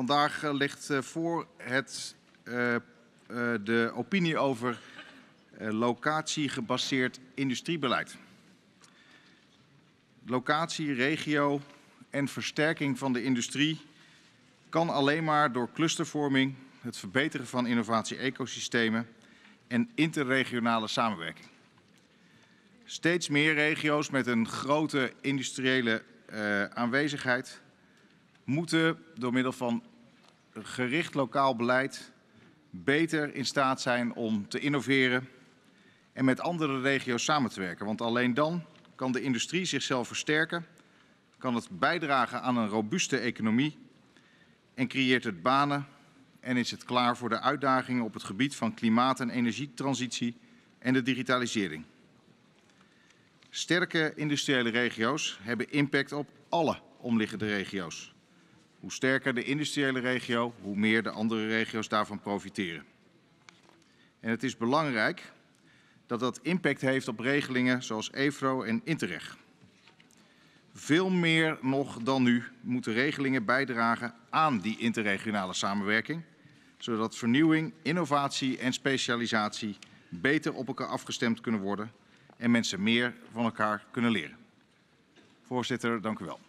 Vandaag uh, ligt uh, voor het, uh, de opinie over locatiegebaseerd industriebeleid. Locatie, regio en versterking van de industrie kan alleen maar door clustervorming, het verbeteren van innovatie-ecosystemen en interregionale samenwerking. Steeds meer regio's met een grote industriële aanwezigheid moeten door middel van gericht lokaal beleid beter in staat zijn om te innoveren en met andere regio's samen te werken. Want alleen dan kan de industrie zichzelf versterken, kan het bijdragen aan een robuuste economie en creëert het banen en is het klaar voor de uitdagingen op het gebied van klimaat- en energietransitie en de digitalisering. Sterke industriële regio's hebben impact op alle omliggende regio's. Hoe sterker de industriële regio, hoe meer de andere regio's daarvan profiteren. En het is belangrijk dat dat impact heeft op regelingen zoals EFRO en Interreg. Veel meer nog dan nu moeten regelingen bijdragen aan die interregionale samenwerking, zodat vernieuwing, innovatie en specialisatie beter op elkaar afgestemd kunnen worden en mensen meer van elkaar kunnen leren. Voorzitter, dank u wel.